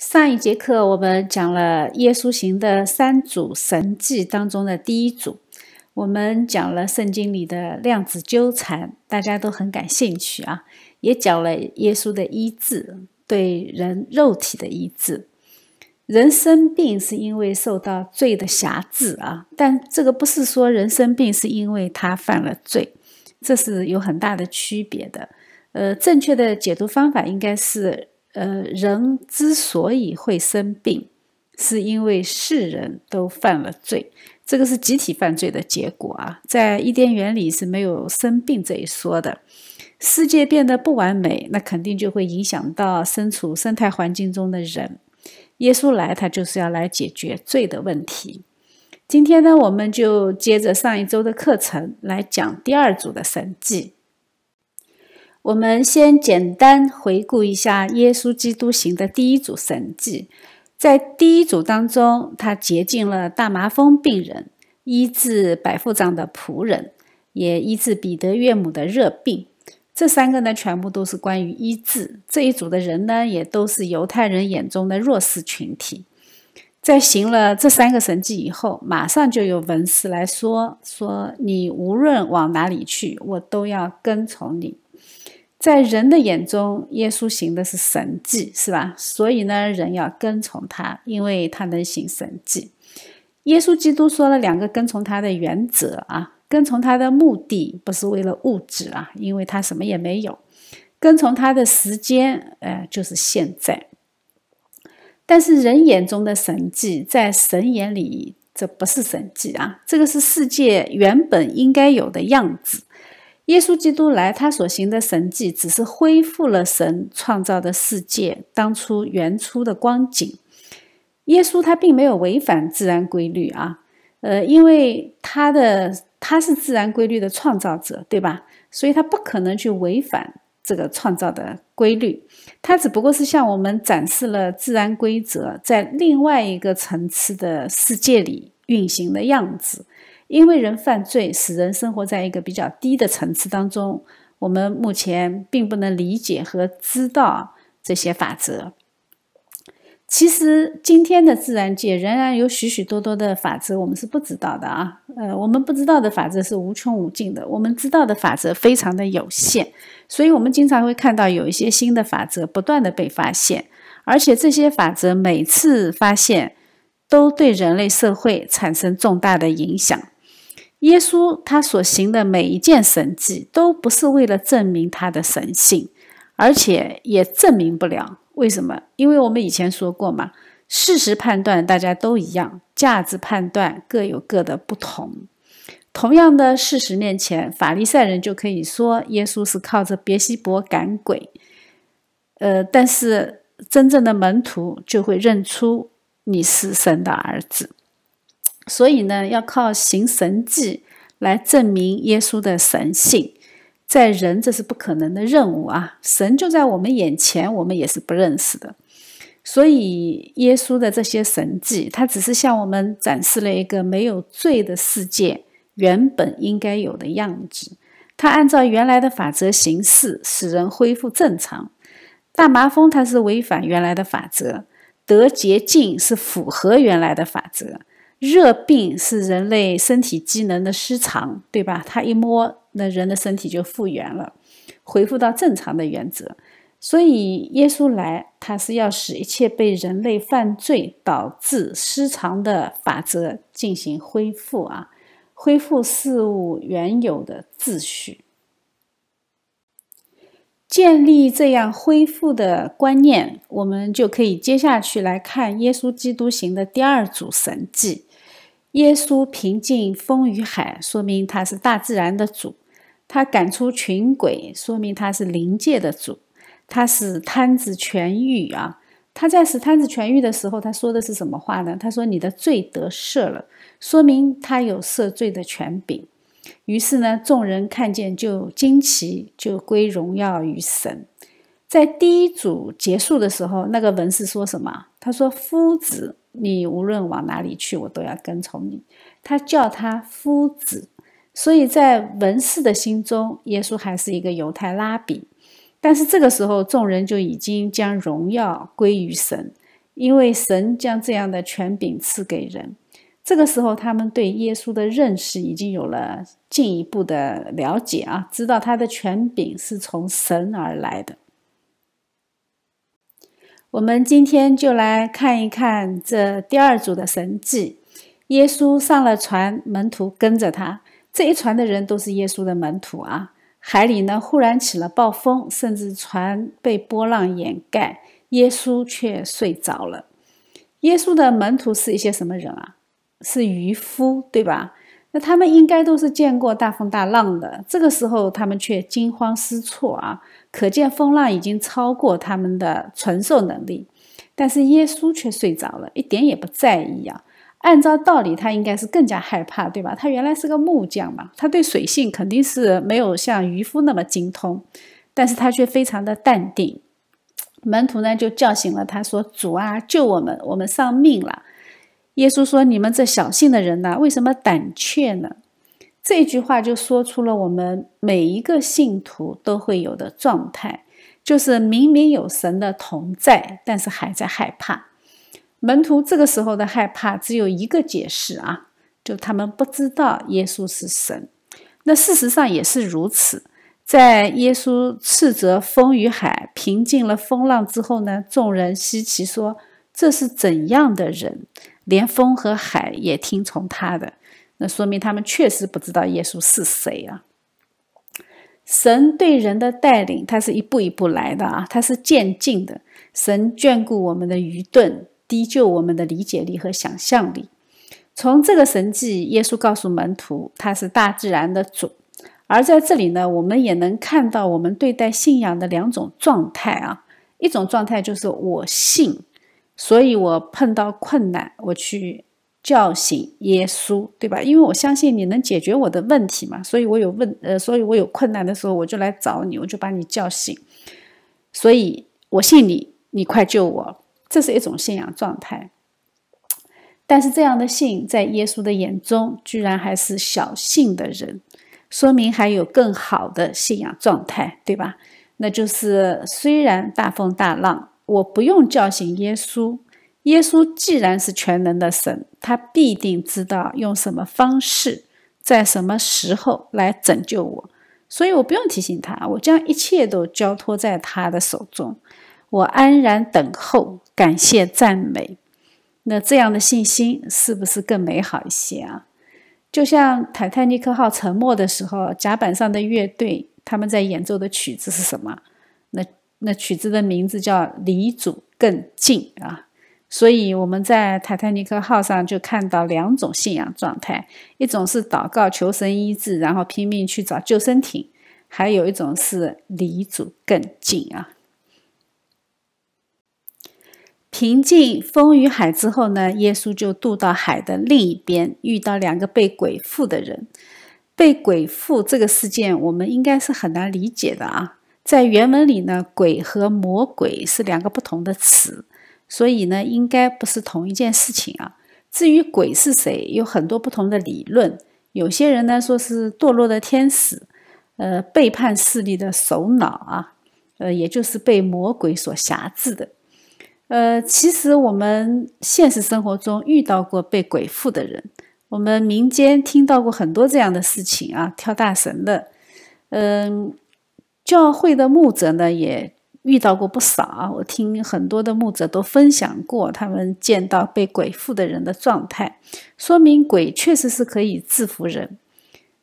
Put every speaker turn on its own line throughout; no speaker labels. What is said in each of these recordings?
上一节课我们讲了耶稣行的三组神迹当中的第一组，我们讲了圣经里的量子纠缠，大家都很感兴趣啊。也讲了耶稣的医治，对人肉体的医治。人生病是因为受到罪的辖制啊，但这个不是说人生病是因为他犯了罪，这是有很大的区别的。呃，正确的解读方法应该是。呃，人之所以会生病，是因为世人都犯了罪，这个是集体犯罪的结果啊。在伊甸园里是没有生病这一说的。世界变得不完美，那肯定就会影响到身处生态环境中的人。耶稣来，他就是要来解决罪的问题。今天呢，我们就接着上一周的课程来讲第二组的神迹。我们先简单回顾一下耶稣基督行的第一组神迹。在第一组当中，他洁净了大麻风病人，医治百夫长的仆人，也医治彼得岳母的热病。这三个呢，全部都是关于医治。这一组的人呢，也都是犹太人眼中的弱势群体。在行了这三个神迹以后，马上就有文士来说：“说你无论往哪里去，我都要跟从你。”在人的眼中，耶稣行的是神迹，是吧？所以呢，人要跟从他，因为他能行神迹。耶稣基督说了两个跟从他的原则啊，跟从他的目的不是为了物质啊，因为他什么也没有；跟从他的时间，呃，就是现在。但是人眼中的神迹，在神眼里这不是神迹啊，这个是世界原本应该有的样子。耶稣基督来，他所行的神迹只是恢复了神创造的世界当初原初的光景。耶稣他并没有违反自然规律啊，呃，因为他的他是自然规律的创造者，对吧？所以他不可能去违反这个创造的规律。他只不过是向我们展示了自然规则在另外一个层次的世界里运行的样子。因为人犯罪，使人生活在一个比较低的层次当中。我们目前并不能理解和知道这些法则。其实，今天的自然界仍然有许许多多的法则，我们是不知道的啊。呃，我们不知道的法则是无穷无尽的，我们知道的法则非常的有限。所以，我们经常会看到有一些新的法则不断的被发现，而且这些法则每次发现都对人类社会产生重大的影响。耶稣他所行的每一件神迹，都不是为了证明他的神性，而且也证明不了。为什么？因为我们以前说过嘛，事实判断大家都一样，价值判断各有各的不同。同样的事实面前，法利赛人就可以说耶稣是靠着别西伯赶鬼，呃，但是真正的门徒就会认出你是神的儿子。所以呢，要靠行神迹来证明耶稣的神性，在人这是不可能的任务啊！神就在我们眼前，我们也是不认识的。所以，耶稣的这些神迹，他只是向我们展示了一个没有罪的世界原本应该有的样子。他按照原来的法则行事，使人恢复正常。大麻风它是违反原来的法则，得洁净是符合原来的法则。热病是人类身体机能的失常，对吧？他一摸，那人的身体就复原了，恢复到正常的原则。所以耶稣来，他是要使一切被人类犯罪导致失常的法则进行恢复啊，恢复事物原有的秩序。建立这样恢复的观念，我们就可以接下去来看耶稣基督行的第二组神迹。耶稣平静风与海，说明他是大自然的主；他赶出群鬼，说明他是灵界的主；他使瘫子痊愈啊！他在使瘫子痊愈的时候，他说的是什么话呢？他说：“你的罪得赦了。”说明他有赦罪的权柄。于是呢，众人看见就惊奇，就归荣耀于神。在第一组结束的时候，那个文士说什么？他说：“夫子。”你无论往哪里去，我都要跟从你。他叫他夫子，所以在文士的心中，耶稣还是一个犹太拉比。但是这个时候，众人就已经将荣耀归于神，因为神将这样的权柄赐给人。这个时候，他们对耶稣的认识已经有了进一步的了解啊，知道他的权柄是从神而来的。我们今天就来看一看这第二组的神迹。耶稣上了船，门徒跟着他。这一船的人都是耶稣的门徒啊。海里呢，忽然起了暴风，甚至船被波浪掩盖，耶稣却睡着了。耶稣的门徒是一些什么人啊？是渔夫，对吧？那他们应该都是见过大风大浪的。这个时候，他们却惊慌失措啊！可见风浪已经超过他们的承受能力。但是耶稣却睡着了，一点也不在意啊！按照道理，他应该是更加害怕，对吧？他原来是个木匠嘛，他对水性肯定是没有像渔夫那么精通，但是他却非常的淡定。门徒呢就叫醒了他，说：“主啊，救我们，我们丧命了。”耶稣说：“你们这小信的人呐，为什么胆怯呢？”这句话就说出了我们每一个信徒都会有的状态，就是明明有神的同在，但是还在害怕。门徒这个时候的害怕只有一个解释啊，就他们不知道耶稣是神。那事实上也是如此。在耶稣斥责风与海，平静了风浪之后呢，众人稀奇说：“这是怎样的人？连风和海也听从他的。”那说明他们确实不知道耶稣是谁啊。神对人的带领，他是一步一步来的啊，他是渐进的。神眷顾我们的愚钝。低就我们的理解力和想象力。从这个神迹，耶稣告诉门徒，他是大自然的主。而在这里呢，我们也能看到我们对待信仰的两种状态啊。一种状态就是我信，所以我碰到困难，我去叫醒耶稣，对吧？因为我相信你能解决我的问题嘛，所以我有问，呃，所以我有困难的时候，我就来找你，我就把你叫醒。所以我信你，你快救我。这是一种信仰状态，但是这样的信在耶稣的眼中，居然还是小信的人，说明还有更好的信仰状态，对吧？那就是虽然大风大浪，我不用叫醒耶稣，耶稣既然是全能的神，他必定知道用什么方式，在什么时候来拯救我，所以我不用提醒他，我将一切都交托在他的手中。我安然等候，感谢赞美，那这样的信心是不是更美好一些啊？就像泰坦尼克号沉没的时候，甲板上的乐队他们在演奏的曲子是什么？那曲子的名字叫《离主更近》啊。所以我们在泰坦尼克号上就看到两种信仰状态：一种是祷告求神医治，然后拼命去找救生艇；还有一种是离主更近啊。平静风与海之后呢，耶稣就渡到海的另一边，遇到两个被鬼附的人。被鬼附这个事件，我们应该是很难理解的啊。在原文里呢，鬼和魔鬼是两个不同的词，所以呢，应该不是同一件事情啊。至于鬼是谁，有很多不同的理论。有些人呢说是堕落的天使，呃，背叛势力的首脑啊，呃，也就是被魔鬼所辖制的。呃，其实我们现实生活中遇到过被鬼附的人，我们民间听到过很多这样的事情啊，跳大神的。嗯，教会的牧者呢也遇到过不少啊，我听很多的牧者都分享过他们见到被鬼附的人的状态，说明鬼确实是可以制服人。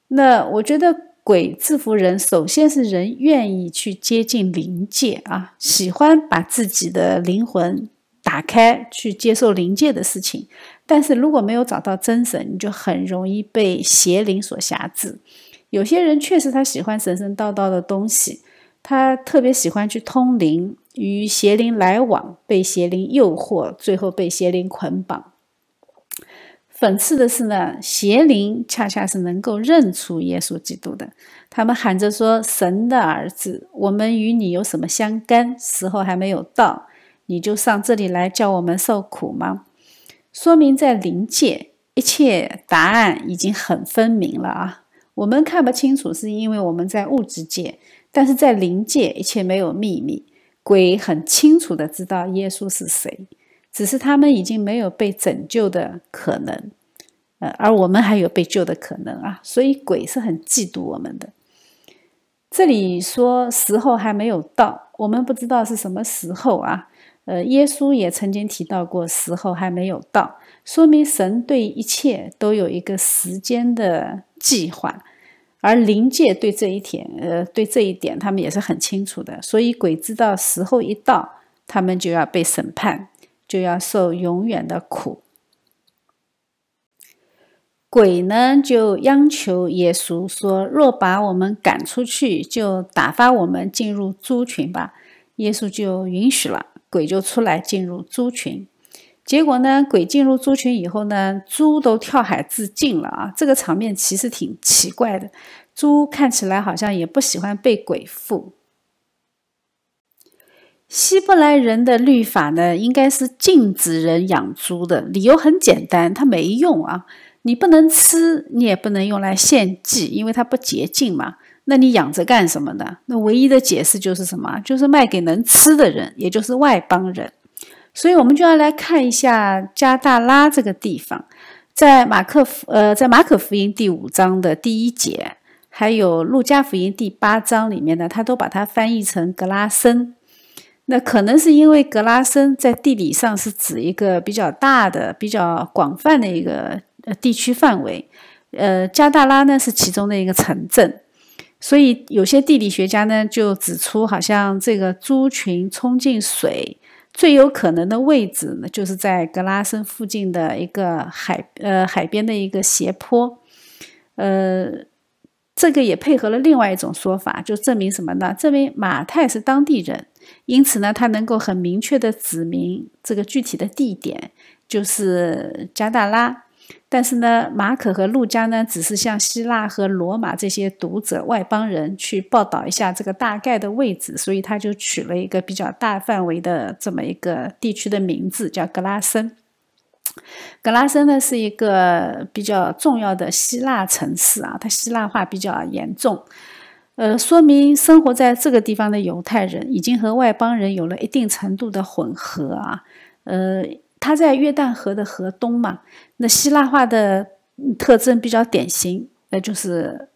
那我觉得。鬼制服人，首先是人愿意去接近灵界啊，喜欢把自己的灵魂打开去接受灵界的事情。但是如果没有找到真神，你就很容易被邪灵所辖制。有些人确实他喜欢神神叨叨的东西，他特别喜欢去通灵，与邪灵来往，被邪灵诱惑，最后被邪灵捆绑。讽刺的是呢，邪灵恰恰是能够认出耶稣基督的。他们喊着说：“神的儿子，我们与你有什么相干？时候还没有到，你就上这里来叫我们受苦吗？”说明在灵界，一切答案已经很分明了啊。我们看不清楚，是因为我们在物质界；但是在灵界，一切没有秘密。鬼很清楚的知道耶稣是谁。只是他们已经没有被拯救的可能，呃，而我们还有被救的可能啊，所以鬼是很嫉妒我们的。这里说时候还没有到，我们不知道是什么时候啊。呃，耶稣也曾经提到过时候还没有到，说明神对一切都有一个时间的计划，而灵界对这一点，呃，对这一点他们也是很清楚的。所以鬼知道时候一到，他们就要被审判，就要受永远的苦。鬼呢，就央求耶稣说：“若把我们赶出去，就打发我们进入猪群吧。”耶稣就允许了，鬼就出来进入猪群。结果呢，鬼进入猪群以后呢，猪都跳海自尽了啊！这个场面其实挺奇怪的，猪看起来好像也不喜欢被鬼附。希伯来人的律法呢，应该是禁止人养猪的，理由很简单，它没用啊。你不能吃，你也不能用来献祭，因为它不洁净嘛。那你养着干什么呢？那唯一的解释就是什么？就是卖给能吃的人，也就是外邦人。所以，我们就要来看一下加大拉这个地方，在马克福呃，在马可福音第五章的第一节，还有路加福音第八章里面呢，他都把它翻译成格拉森。那可能是因为格拉森在地理上是指一个比较大的、比较广泛的一个。呃，地区范围，呃，加大拉呢是其中的一个城镇，所以有些地理学家呢就指出，好像这个猪群冲进水最有可能的位置呢，就是在格拉森附近的一个海，呃，海边的一个斜坡，呃，这个也配合了另外一种说法，就证明什么呢？证明马太是当地人，因此呢，他能够很明确的指明这个具体的地点就是加达拉。但是呢，马可和路加呢，只是向希腊和罗马这些读者外邦人去报道一下这个大概的位置，所以他就取了一个比较大范围的这么一个地区的名字，叫格拉森。格拉森呢是一个比较重要的希腊城市啊，它希腊化比较严重，呃，说明生活在这个地方的犹太人已经和外邦人有了一定程度的混合啊，呃。它在约旦河的河东嘛，那希腊化的特征比较典型，那就是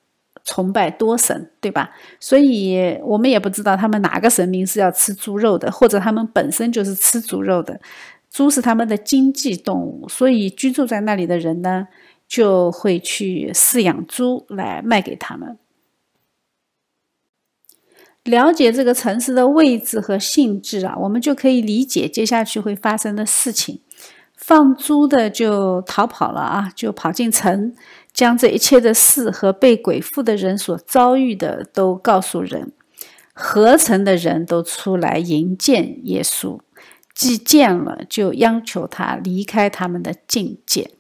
崇拜多神，对吧？所以我们也不知道他们哪个神明是要吃猪肉的，或者他们本身就是吃猪肉的。猪是他们的经济动物，所以居住在那里的人呢，就会去饲养猪来卖给他们。了解这个城市的位置和性质啊，我们就可以理解接下去会发生的事情。放猪的就逃跑了啊，就跑进城，将这一切的事和被鬼附的人所遭遇的都告诉人。合成的人都出来迎见耶稣，既见了，就央求他离开他们的境界。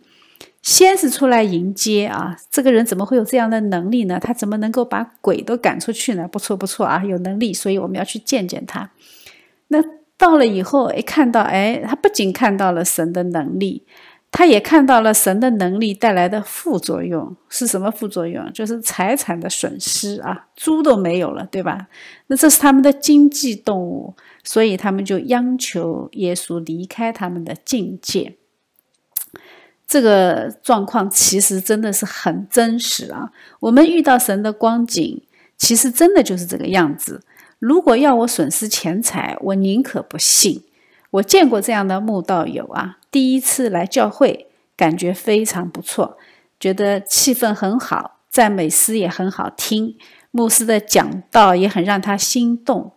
先是出来迎接啊，这个人怎么会有这样的能力呢？他怎么能够把鬼都赶出去呢？不错不错啊，有能力，所以我们要去见见他。那到了以后，一，看到哎，他不仅看到了神的能力，他也看到了神的能力带来的副作用是什么？副作用就是财产的损失啊，猪都没有了，对吧？那这是他们的经济动物，所以他们就央求耶稣离开他们的境界。这个状况其实真的是很真实啊！我们遇到神的光景，其实真的就是这个样子。如果要我损失钱财，我宁可不信。我见过这样的慕道友啊，第一次来教会，感觉非常不错，觉得气氛很好，赞美诗也很好听，牧师的讲道也很让他心动。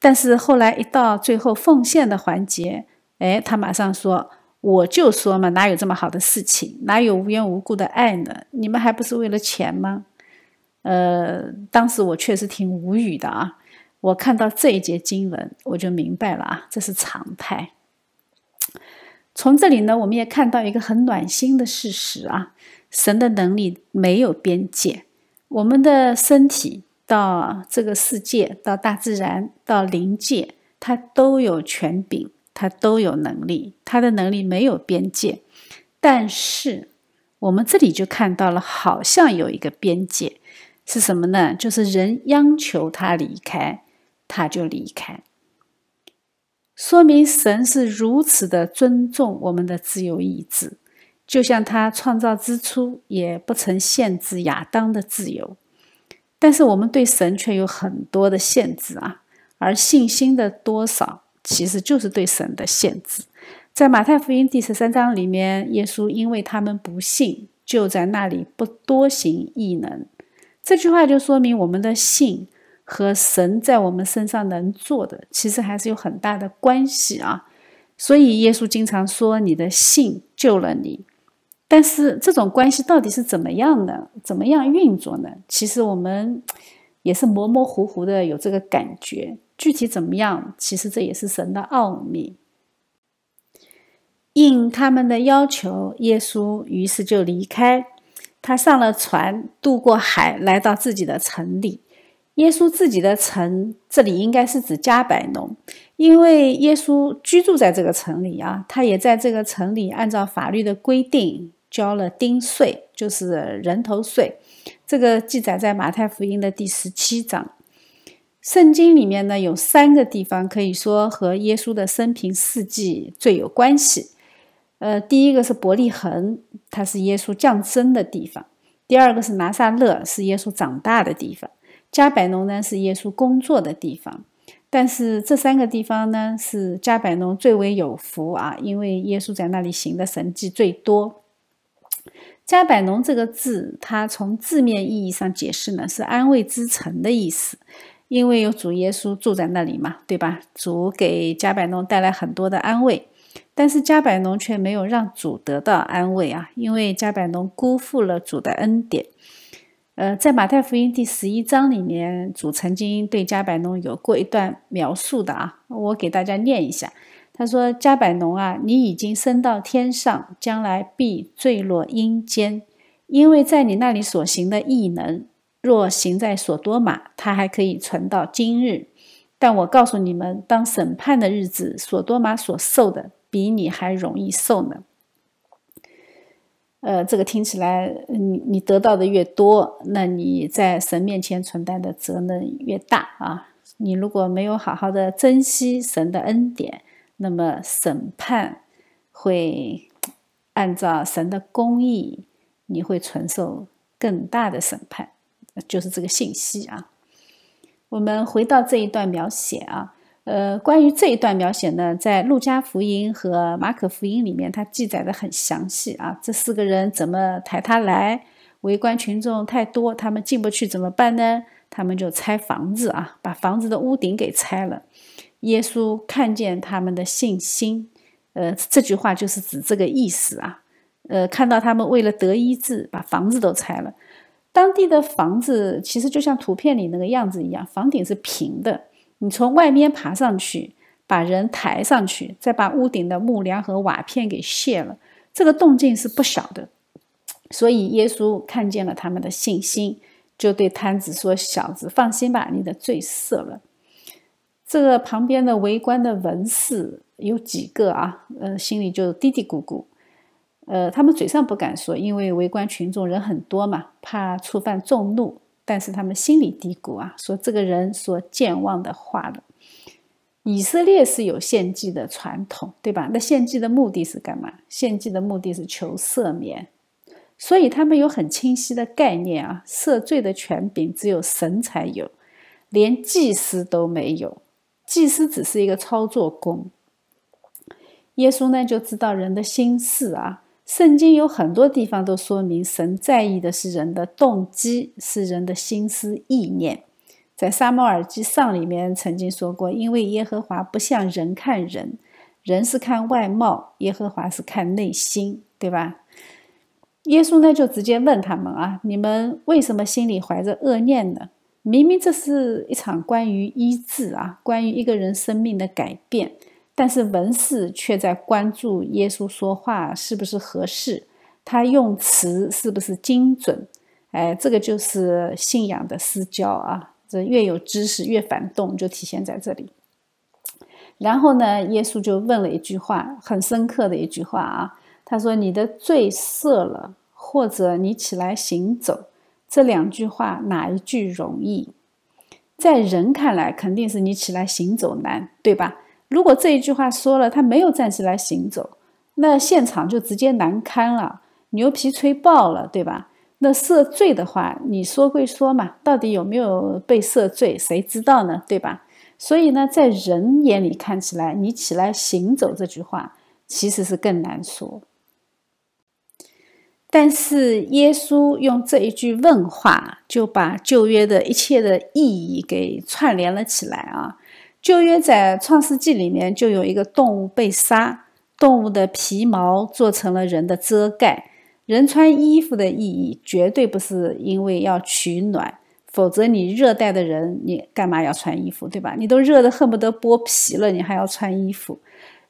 但是后来一到最后奉献的环节，哎，他马上说。我就说嘛，哪有这么好的事情？哪有无缘无故的爱呢？你们还不是为了钱吗？呃，当时我确实挺无语的啊。我看到这一节经文，我就明白了啊，这是常态。从这里呢，我们也看到一个很暖心的事实啊：神的能力没有边界，我们的身体到这个世界，到大自然，到灵界，它都有权柄。他都有能力，他的能力没有边界，但是我们这里就看到了，好像有一个边界是什么呢？就是人央求他离开，他就离开。说明神是如此的尊重我们的自由意志，就像他创造之初也不曾限制亚当的自由。但是我们对神却有很多的限制啊，而信心的多少其实就是对神的限制。在马太福音第十三章里面，耶稣因为他们不信，就在那里不多行异能。这句话就说明我们的信和神在我们身上能做的，其实还是有很大的关系啊。所以耶稣经常说：“你的信救了你。”但是这种关系到底是怎么样的？怎么样运作呢？其实我们也是模模糊糊的有这个感觉，具体怎么样？其实这也是神的奥秘。应他们的要求，耶稣于是就离开，他上了船，渡过海，来到自己的城里。耶稣自己的城，这里应该是指加百农，因为耶稣居住在这个城里啊，他也在这个城里按照法律的规定。交了丁税，就是人头税。这个记载在马太福音的第十七章。圣经里面呢，有三个地方可以说和耶稣的生平事迹最有关系。呃，第一个是伯利恒，它是耶稣降生的地方；第二个是拿撒勒，是耶稣长大的地方；加百农呢，是耶稣工作的地方。但是这三个地方呢，是加百农最为有福啊，因为耶稣在那里行的神迹最多。加百农这个字，它从字面意义上解释呢，是安慰之城的意思，因为有主耶稣住在那里嘛，对吧？主给加百农带来很多的安慰，但是加百农却没有让主得到安慰啊，因为加百农辜负了主的恩典。呃，在马太福音第十一章里面，主曾经对加百农有过一段描述的啊，我给大家念一下。他说：“加百农啊，你已经升到天上，将来必坠落阴间，因为在你那里所行的异能，若行在所多玛，他还可以存到今日。但我告诉你们，当审判的日子，所多玛所受的，比你还容易受呢。呃，这个听起来，你你得到的越多，那你在神面前承担的责任越大啊！你如果没有好好的珍惜神的恩典。”那么审判会按照神的公义，你会承受更大的审判，就是这个信息啊。我们回到这一段描写啊，呃，关于这一段描写呢，在路加福音和马可福音里面，它记载的很详细啊。这四个人怎么抬他来？围观群众太多，他们进不去怎么办呢？他们就拆房子啊，把房子的屋顶给拆了。耶稣看见他们的信心，呃，这句话就是指这个意思啊。呃，看到他们为了得医治，把房子都拆了。当地的房子其实就像图片里那个样子一样，房顶是平的，你从外面爬上去，把人抬上去，再把屋顶的木梁和瓦片给卸了，这个动静是不小的。所以耶稣看见了他们的信心，就对摊子说：“小子，放心吧，你的罪赦了。”这个旁边的围观的文士有几个啊？呃，心里就嘀嘀咕咕。呃，他们嘴上不敢说，因为围观群众人很多嘛，怕触犯众怒。但是他们心里嘀咕啊，说这个人说健忘的话了。以色列是有献祭的传统，对吧？那献祭的目的是干嘛？献祭的目的是求赦免，所以他们有很清晰的概念啊。赦罪的权柄只有神才有，连祭司都没有。祭司只是一个操作工，耶稣呢就知道人的心事啊。圣经有很多地方都说明，神在意的是人的动机，是人的心思意念。在撒母耳记上里面曾经说过，因为耶和华不像人看人，人是看外貌，耶和华是看内心，对吧？耶稣呢就直接问他们啊：你们为什么心里怀着恶念呢？明明这是一场关于医治啊，关于一个人生命的改变，但是文士却在关注耶稣说话是不是合适，他用词是不是精准？哎，这个就是信仰的私交啊！这越有知识越反动，就体现在这里。然后呢，耶稣就问了一句话，很深刻的一句话啊，他说：“你的罪赦了，或者你起来行走。”这两句话哪一句容易？在人看来，肯定是你起来行走难，对吧？如果这一句话说了，他没有站起来行走，那现场就直接难堪了，牛皮吹爆了，对吧？那赦罪的话，你说归说嘛，到底有没有被赦罪，谁知道呢？对吧？所以呢，在人眼里看起来，你起来行走这句话其实是更难说。但是耶稣用这一句问话，就把旧约的一切的意义给串联了起来啊。旧约在创世纪里面就有一个动物被杀，动物的皮毛做成了人的遮盖。人穿衣服的意义绝对不是因为要取暖，否则你热带的人，你干嘛要穿衣服，对吧？你都热得恨不得剥皮了，你还要穿衣服？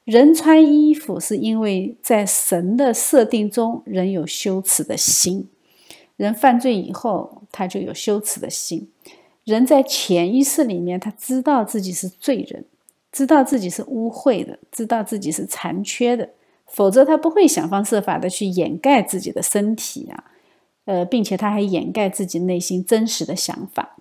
人穿衣服是因为在神的设定中，人有羞耻的心。人犯罪以后，他就有羞耻的心。人在潜意识里面，他知道自己是罪人，知道自己是污秽的，知道自己是残缺的。否则他不会想方设法的去掩盖自己的身体啊，呃，并且他还掩盖自己内心真实的想法。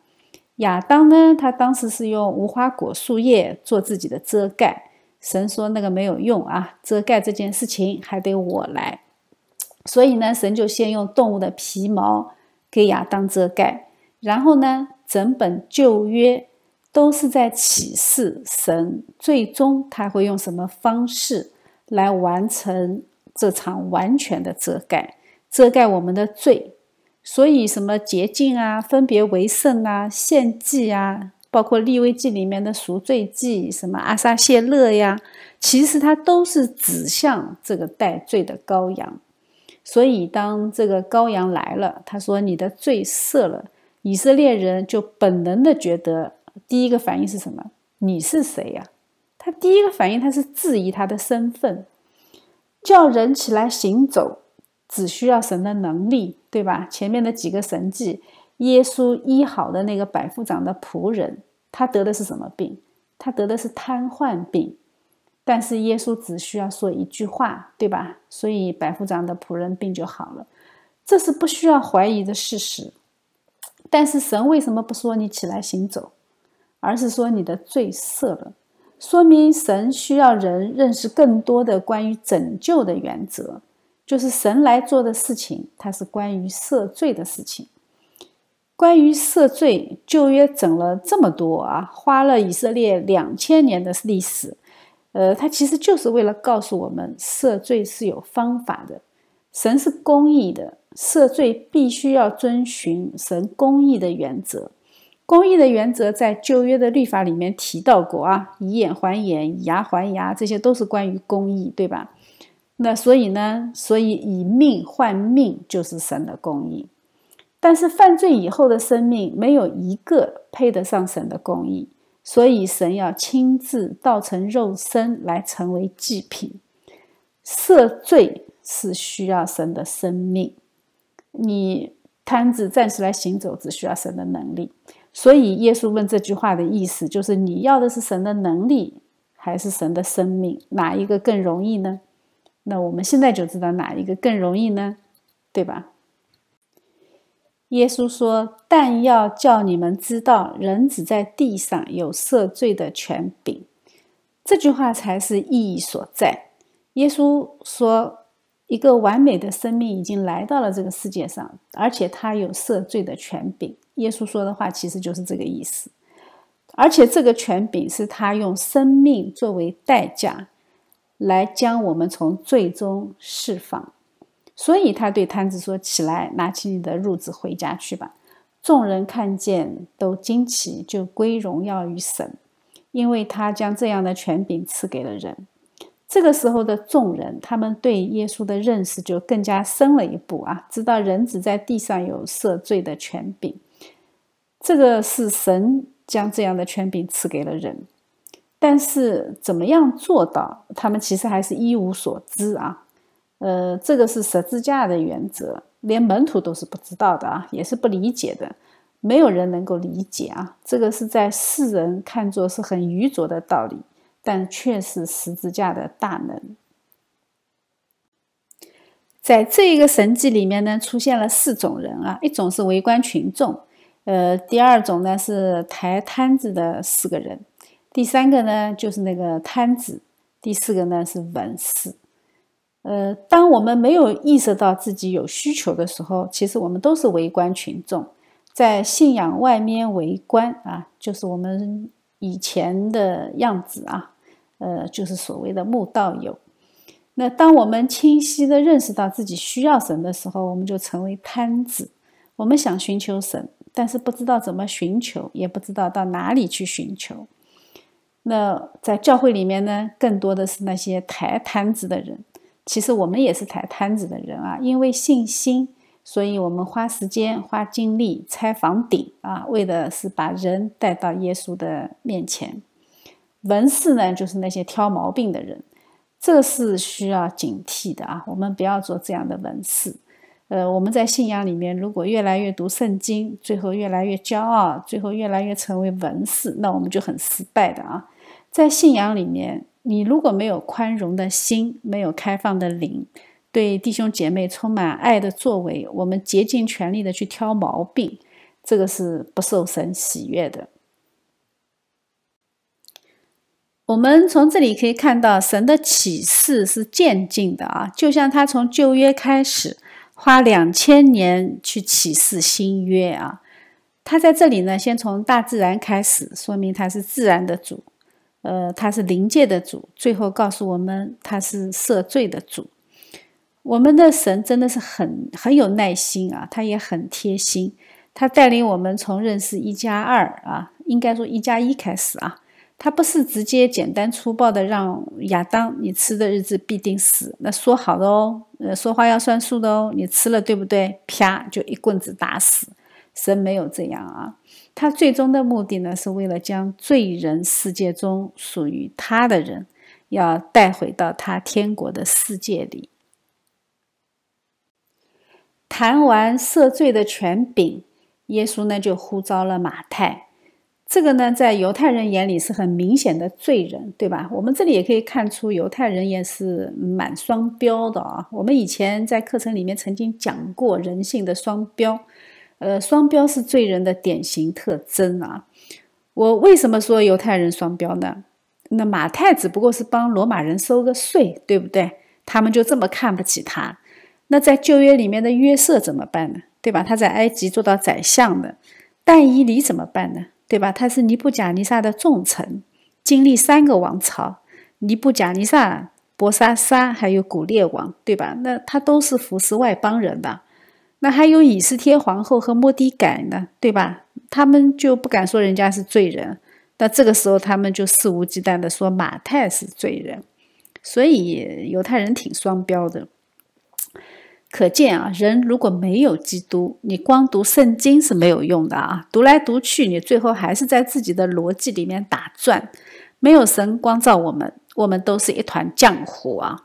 亚当呢，他当时是用无花果树叶做自己的遮盖，神说那个没有用啊，遮盖这件事情还得我来。所以呢，神就先用动物的皮毛给亚当遮盖，然后呢，整本旧约都是在启示神最终他会用什么方式。来完成这场完全的遮盖，遮盖我们的罪。所以，什么洁净啊、分别为圣啊、献祭啊，包括立威记里面的赎罪祭，什么阿撒谢勒呀，其实它都是指向这个带罪的羔羊。所以，当这个羔羊来了，他说：“你的罪赦了。”以色列人就本能的觉得，第一个反应是什么？你是谁呀？他第一个反应，他是质疑他的身份。叫人起来行走，只需要神的能力，对吧？前面的几个神迹，耶稣医好的那个百夫长的仆人，他得的是什么病？他得的是瘫痪病。但是耶稣只需要说一句话，对吧？所以百夫长的仆人病就好了，这是不需要怀疑的事实。但是神为什么不说你起来行走，而是说你的罪赦了？说明神需要人认识更多的关于拯救的原则，就是神来做的事情，它是关于赦罪的事情。关于赦罪，旧约整了这么多啊，花了以色列两千年的历史，呃，它其实就是为了告诉我们，赦罪是有方法的，神是公义的，赦罪必须要遵循神公义的原则。公义的原则在旧约的律法里面提到过啊，以眼还眼，以牙还牙，这些都是关于公义，对吧？那所以呢，所以以命换命就是神的公义。但是犯罪以后的生命没有一个配得上神的公义，所以神要亲自道成肉身来成为祭品。赦罪是需要神的生命，你摊子暂时来行走，只需要神的能力。所以，耶稣问这句话的意思就是：你要的是神的能力，还是神的生命？哪一个更容易呢？那我们现在就知道哪一个更容易呢？对吧？耶稣说：“但要叫你们知道，人只在地上有赦罪的权柄。”这句话才是意义所在。耶稣说：“一个完美的生命已经来到了这个世界上，而且他有赦罪的权柄。”耶稣说的话其实就是这个意思，而且这个权柄是他用生命作为代价，来将我们从最终释放。所以他对摊子说：“起来，拿起你的褥子回家去吧。”众人看见都惊奇，就归荣耀于神，因为他将这样的权柄赐给了人。这个时候的众人，他们对耶稣的认识就更加深了一步啊，知道人只在地上有赦罪的权柄。这个是神将这样的权柄赐给了人，但是怎么样做到，他们其实还是一无所知啊。呃，这个是十字架的原则，连门徒都是不知道的啊，也是不理解的，没有人能够理解啊。这个是在世人看作是很愚拙的道理，但却是十字架的大能。在这一个神迹里面呢，出现了四种人啊，一种是围观群众。呃，第二种呢是抬摊子的四个人，第三个呢就是那个摊子，第四个呢是文士。呃，当我们没有意识到自己有需求的时候，其实我们都是围观群众，在信仰外面围观啊，就是我们以前的样子啊，呃，就是所谓的慕道友。那当我们清晰的认识到自己需要神的时候，我们就成为摊子。我们想寻求神，但是不知道怎么寻求，也不知道到哪里去寻求。那在教会里面呢，更多的是那些抬摊子的人。其实我们也是抬摊子的人啊，因为信心，所以我们花时间、花精力拆房顶啊，为的是把人带到耶稣的面前。文士呢，就是那些挑毛病的人，这是需要警惕的啊，我们不要做这样的文士。呃，我们在信仰里面，如果越来越读圣经，最后越来越骄傲，最后越来越成为文士，那我们就很失败的啊。在信仰里面。你如果没有宽容的心，没有开放的灵，对弟兄姐妹充满爱的作为，我们竭尽全力的去挑毛病，这个是不受神喜悦的。我们从这里可以看到，神的启示是渐进的啊，就像他从旧约开始，花两千年去启示新约啊。他在这里呢，先从大自然开始，说明他是自然的主。呃，他是灵界的主，最后告诉我们他是赦罪的主。我们的神真的是很很有耐心啊，他也很贴心。他带领我们从认识一加二啊，应该说一加一开始啊，他不是直接简单粗暴的让亚当你吃的日子必定死，那说好的哦，呃，说话要算数的哦，你吃了对不对？啪，就一棍子打死。神没有这样啊。他最终的目的呢，是为了将罪人世界中属于他的人，要带回到他天国的世界里。谈完赦罪的权柄，耶稣呢就呼召了马太。这个呢，在犹太人眼里是很明显的罪人，对吧？我们这里也可以看出，犹太人也是蛮双标的啊。我们以前在课程里面曾经讲过人性的双标。呃，双标是罪人的典型特征啊！我为什么说犹太人双标呢？那马太只不过是帮罗马人收个税，对不对？他们就这么看不起他。那在旧约里面的约瑟怎么办呢？对吧？他在埃及做到宰相的。但以理怎么办呢？对吧？他是尼布甲尼撒的重臣，经历三个王朝：尼布甲尼撒、伯沙撒，还有古列王，对吧？那他都是服侍外邦人的。那还有以斯帖皇后和莫迪改呢，对吧？他们就不敢说人家是罪人。那这个时候，他们就肆无忌惮的说马太是罪人。所以犹太人挺双标的。可见啊，人如果没有基督，你光读圣经是没有用的啊。读来读去，你最后还是在自己的逻辑里面打转。没有神光照我们，我们都是一团浆糊啊。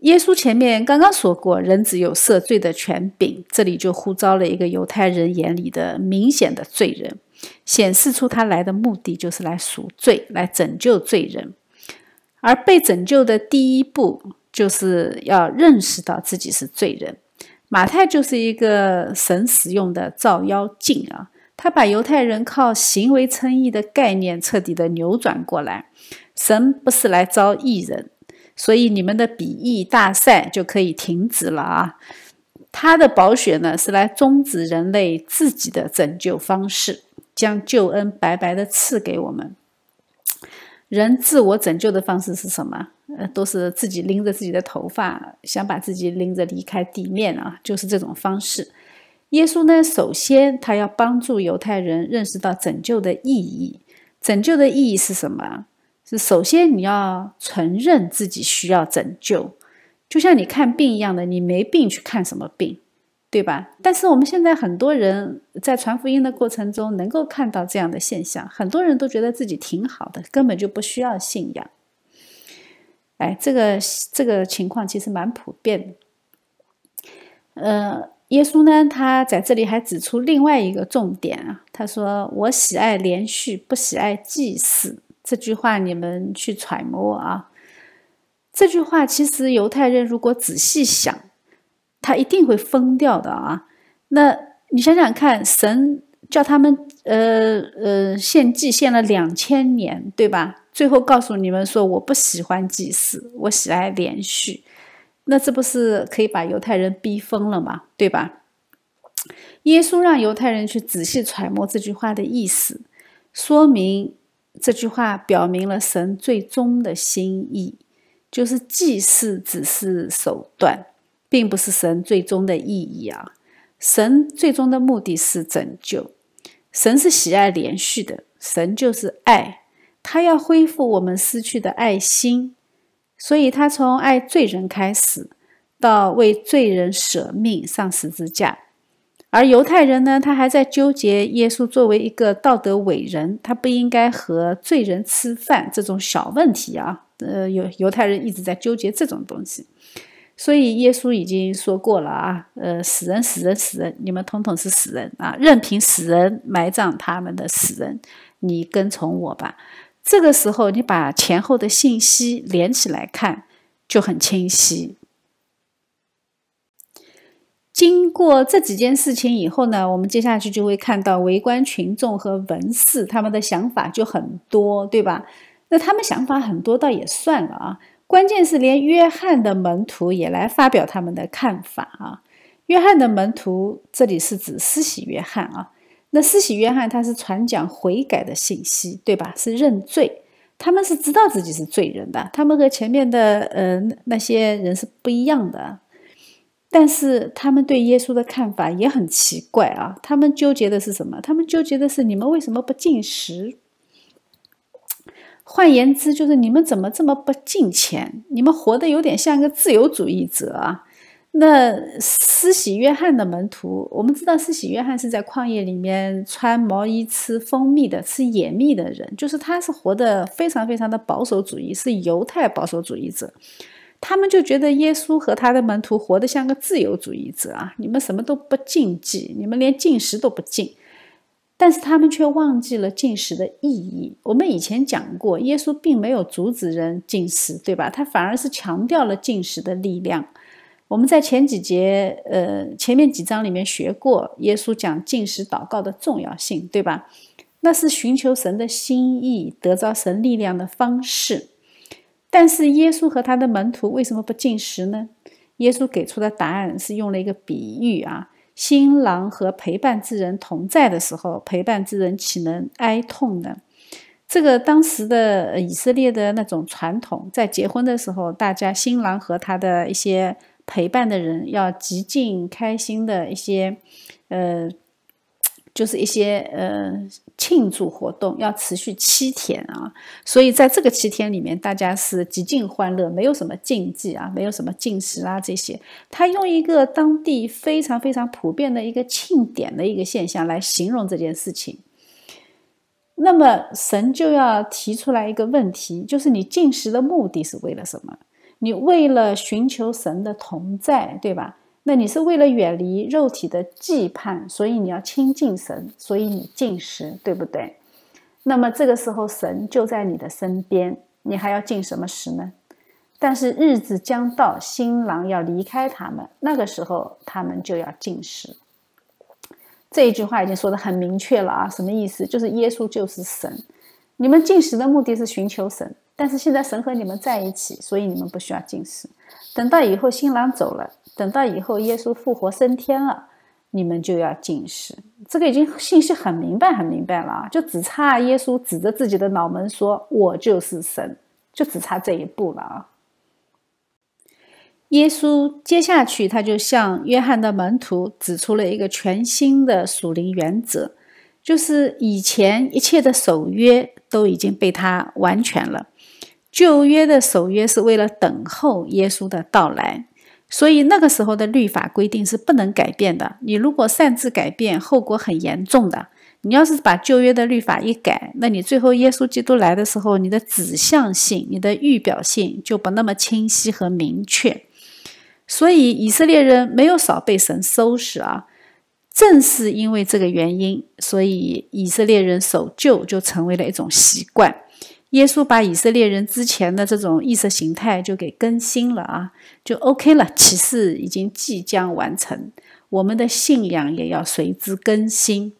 耶稣前面刚刚说过，人只有赦罪的权柄，这里就呼召了一个犹太人眼里的明显的罪人，显示出他来的目的就是来赎罪，来拯救罪人。而被拯救的第一步，就是要认识到自己是罪人。马太就是一个神使用的照妖镜啊，他把犹太人靠行为称义的概念彻底的扭转过来。神不是来招义人。所以你们的比翼大赛就可以停止了啊！他的宝血呢，是来终止人类自己的拯救方式，将救恩白白的赐给我们。人自我拯救的方式是什么？呃，都是自己拎着自己的头发，想把自己拎着离开地面啊，就是这种方式。耶稣呢，首先他要帮助犹太人认识到拯救的意义。拯救的意义是什么？是首先你要承认自己需要拯救，就像你看病一样的，你没病去看什么病，对吧？但是我们现在很多人在传福音的过程中能够看到这样的现象，很多人都觉得自己挺好的，根本就不需要信仰。哎，这个这个情况其实蛮普遍的。呃，耶稣呢，他在这里还指出另外一个重点啊，他说：“我喜爱连续，不喜爱祭祀。”这句话你们去揣摩啊！这句话其实犹太人如果仔细想，他一定会疯掉的啊！那你想想看，神叫他们呃呃献祭献了两千年，对吧？最后告诉你们说我不喜欢祭祀，我喜爱连续，那这不是可以把犹太人逼疯了吗？对吧？耶稣让犹太人去仔细揣摩这句话的意思，说明这句话表明了神最终的心意，就是祭祀只是手段，并不是神最终的意义啊！神最终的目的是拯救，神是喜爱连续的，神就是爱。他要恢复我们失去的爱心，所以他从爱罪人开始，到为罪人舍命上十字架。而犹太人呢，他还在纠结耶稣作为一个道德伟人，他不应该和罪人吃饭这种小问题啊。呃，犹犹太人一直在纠结这种东西，所以耶稣已经说过了啊，呃，死人死人死人，你们统统是死人啊，任凭死人埋葬他们的死人，你跟从我吧。这个时候，你把前后的信息连起来看，就很清晰。经过这几件事情以后呢，我们接下去就会看到围观群众和文士他们的想法就很多，对吧？那他们想法很多倒也算了啊，关键是连约翰的门徒也来发表他们的看法啊。约翰的门徒，这里是指施洗约翰啊。那施洗约翰他是传讲悔改的信息，对吧？是认罪，他们是知道自己是罪人的，他们和前面的呃那些人是不一样的。但是他们对耶稣的看法也很奇怪啊，他们纠结的是什么？他们纠结的是你们为什么不进食？换言之，就是你们怎么这么不敬钱？你们活得有点像一个自由主义者啊。那施洗约翰的门徒，我们知道施洗约翰是在旷野里面穿毛衣、吃蜂蜜的、吃野蜜的人，就是他是活得非常非常的保守主义，是犹太保守主义者。他们就觉得耶稣和他的门徒活得像个自由主义者啊！你们什么都不禁忌，你们连进食都不禁，但是他们却忘记了进食的意义。我们以前讲过，耶稣并没有阻止人进食，对吧？他反而是强调了进食的力量。我们在前几节，呃，前面几章里面学过，耶稣讲进食祷告的重要性，对吧？那是寻求神的心意，得着神力量的方式。但是耶稣和他的门徒为什么不进食呢？耶稣给出的答案是用了一个比喻啊，新郎和陪伴之人同在的时候，陪伴之人岂能哀痛呢？这个当时的以色列的那种传统，在结婚的时候，大家新郎和他的一些。陪伴的人要极尽开心的一些，呃，就是一些呃庆祝活动，要持续七天啊。所以在这个七天里面，大家是极尽欢乐，没有什么禁忌啊，没有什么进食啊这些。他用一个当地非常非常普遍的一个庆典的一个现象来形容这件事情。那么神就要提出来一个问题，就是你进食的目的是为了什么？你为了寻求神的同在，对吧？那你是为了远离肉体的羁绊，所以你要亲近神，所以你进食，对不对？那么这个时候神就在你的身边，你还要进什么食呢？但是日子将到，新郎要离开他们，那个时候他们就要进食。这一句话已经说的很明确了啊，什么意思？就是耶稣就是神，你们进食的目的是寻求神。但是现在神和你们在一起，所以你们不需要进食。等到以后新郎走了，等到以后耶稣复活升天了，你们就要进食。这个已经信息很明白，很明白了啊！就只差耶稣指着自己的脑门说：“我就是神。”就只差这一步了啊！耶稣接下去他就向约翰的门徒指出了一个全新的属灵原则，就是以前一切的守约都已经被他完全了。旧约的守约是为了等候耶稣的到来，所以那个时候的律法规定是不能改变的。你如果擅自改变，后果很严重的。你要是把旧约的律法一改，那你最后耶稣基督来的时候，你的指向性、你的预表性就不那么清晰和明确。所以以色列人没有少被神收拾啊！正是因为这个原因，所以以色列人守旧就成为了一种习惯。耶稣把以色列人之前的这种意识形态就给更新了啊，就 OK 了。启示已经即将完成，我们的信仰也要随之更新。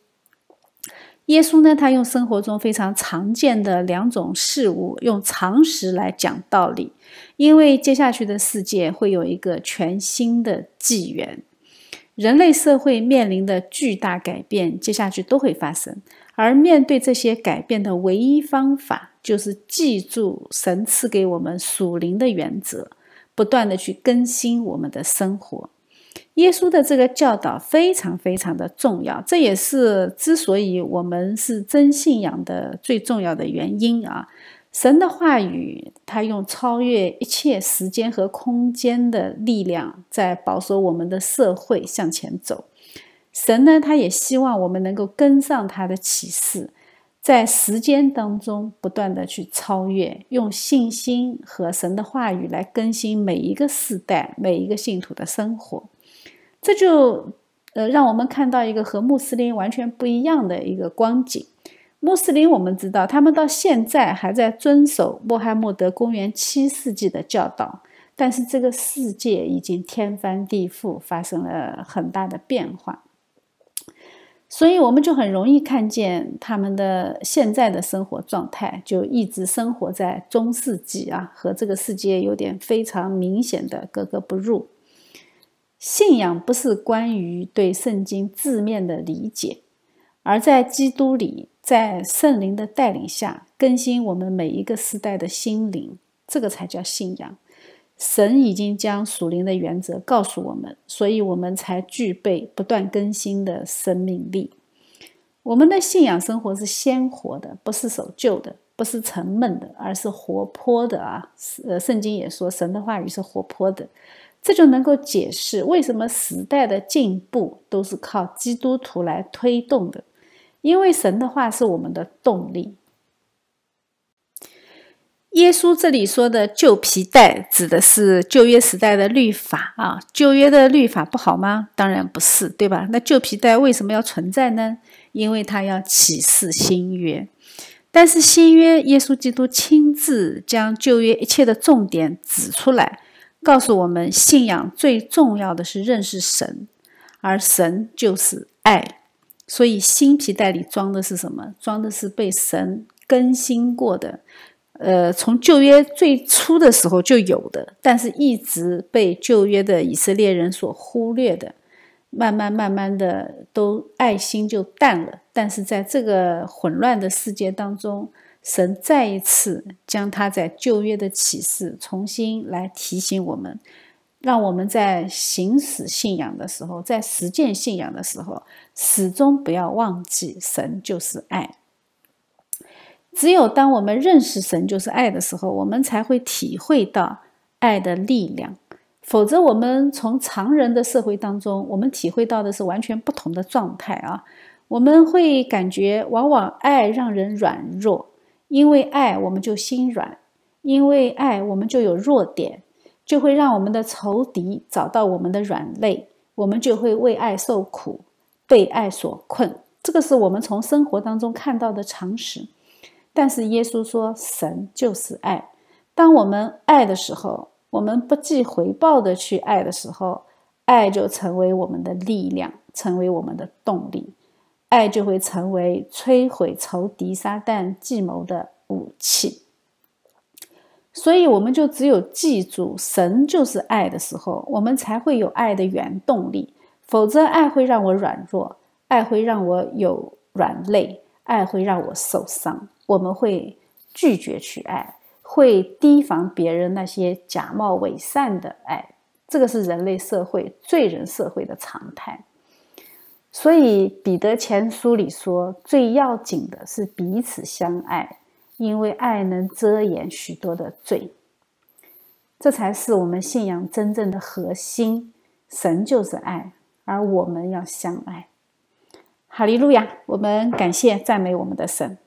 耶稣呢，他用生活中非常常见的两种事物，用常识来讲道理。因为接下去的世界会有一个全新的纪元，人类社会面临的巨大改变，接下去都会发生。而面对这些改变的唯一方法，就是记住神赐给我们属灵的原则，不断的去更新我们的生活。耶稣的这个教导非常非常的重要，这也是之所以我们是真信仰的最重要的原因啊！神的话语，他用超越一切时间和空间的力量，在保守我们的社会向前走。神呢，他也希望我们能够跟上他的启示，在时间当中不断的去超越，用信心和神的话语来更新每一个世代、每一个信徒的生活。这就呃，让我们看到一个和穆斯林完全不一样的一个光景。穆斯林我们知道，他们到现在还在遵守穆罕默德公元七世纪的教导，但是这个世界已经天翻地覆，发生了很大的变化。所以，我们就很容易看见他们的现在的生活状态，就一直生活在中世纪啊，和这个世界有点非常明显的格格不入。信仰不是关于对圣经字面的理解，而在基督里，在圣灵的带领下，更新我们每一个时代的心灵，这个才叫信仰。神已经将属灵的原则告诉我们，所以我们才具备不断更新的生命力。我们的信仰生活是鲜活的，不是守旧的，不是沉闷的，而是活泼的啊！呃，圣经也说，神的话语是活泼的。这就能够解释为什么时代的进步都是靠基督徒来推动的，因为神的话是我们的动力。耶稣这里说的旧皮带指的是旧约时代的律法啊，旧约的律法不好吗？当然不是，对吧？那旧皮带为什么要存在呢？因为它要启示新约，但是新约耶稣基督亲自将旧约一切的重点指出来。告诉我们，信仰最重要的是认识神，而神就是爱。所以新皮带里装的是什么？装的是被神更新过的，呃，从旧约最初的时候就有的，但是一直被旧约的以色列人所忽略的，慢慢慢慢的都爱心就淡了。但是在这个混乱的世界当中。神再一次将他在旧约的启示重新来提醒我们，让我们在行使信仰的时候，在实践信仰的时候，始终不要忘记神就是爱。只有当我们认识神就是爱的时候，我们才会体会到爱的力量。否则，我们从常人的社会当中，我们体会到的是完全不同的状态啊！我们会感觉，往往爱让人软弱。因为爱，我们就心软；因为爱，我们就有弱点，就会让我们的仇敌找到我们的软肋，我们就会为爱受苦，被爱所困。这个是我们从生活当中看到的常识。但是耶稣说，神就是爱。当我们爱的时候，我们不计回报的去爱的时候，爱就成为我们的力量，成为我们的动力。爱就会成为摧毁仇敌撒旦计谋的武器，所以我们就只有记住神就是爱的时候，我们才会有爱的原动力。否则，爱会让我软弱，爱会让我有软肋，爱会让我受伤。我们会拒绝去爱，会提防别人那些假冒伪善的爱。这个是人类社会、罪人社会的常态。所以，彼得前书里说，最要紧的是彼此相爱，因为爱能遮掩许多的罪。这才是我们信仰真正的核心。神就是爱，而我们要相爱。哈利路亚！我们感谢赞美我们的神。